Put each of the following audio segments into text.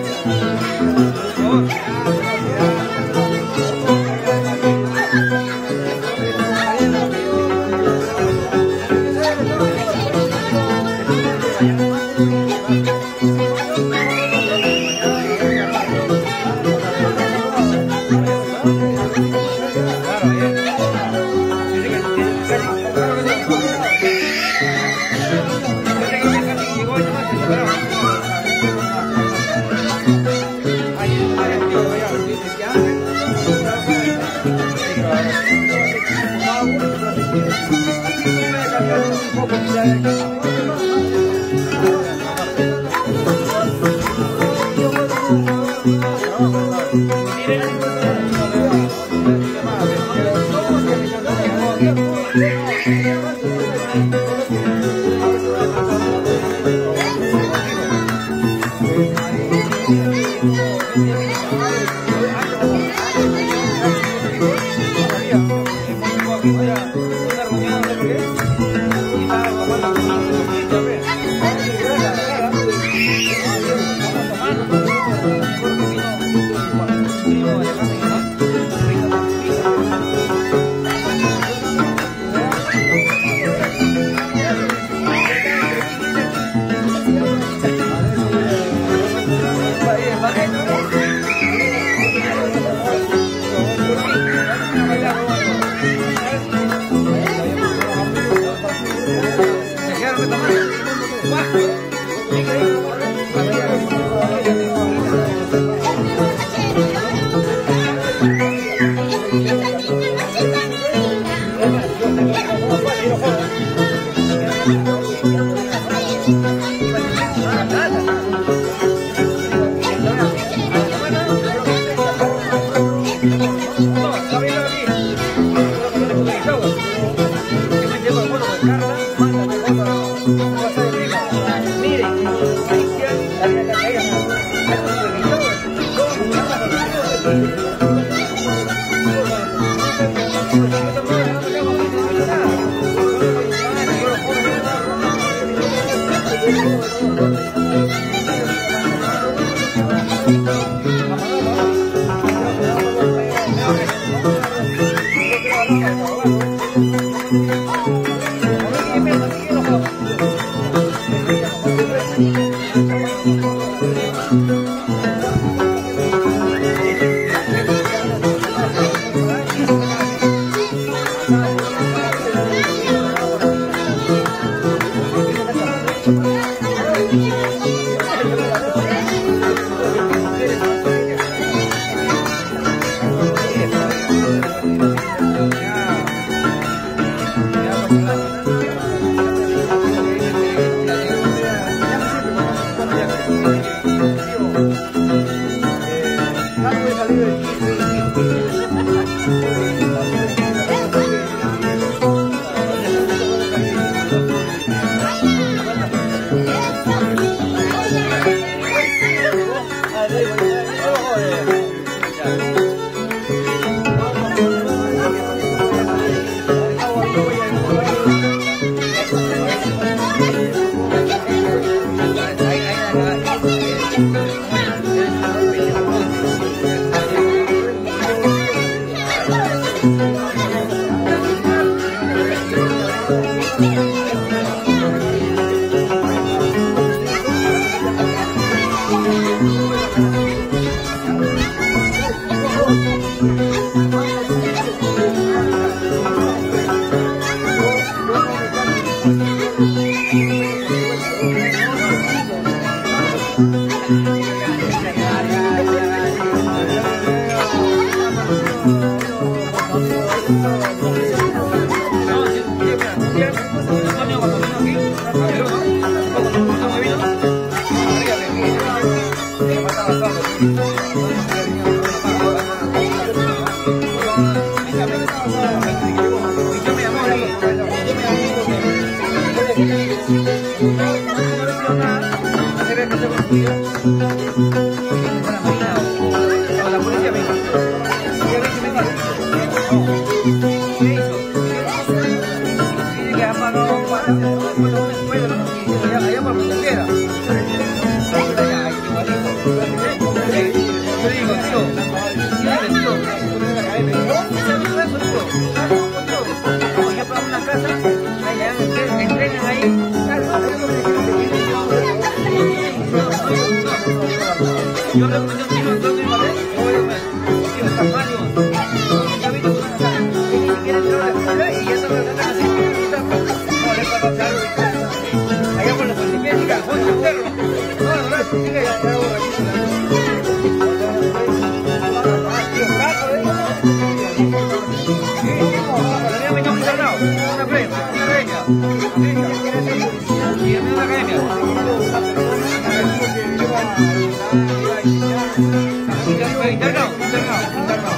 Oh, yeah. Thank you. Yo un tiro, entonces. Yo voy a ver. Tío, está Mario. Ya viste cómo está. Ni siquiera entró a la escuela y ya está tratando así. No, le pasa claro. Allá por la policía, con el perro. No, no, no, sigue ya, ya, Sí,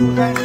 Right.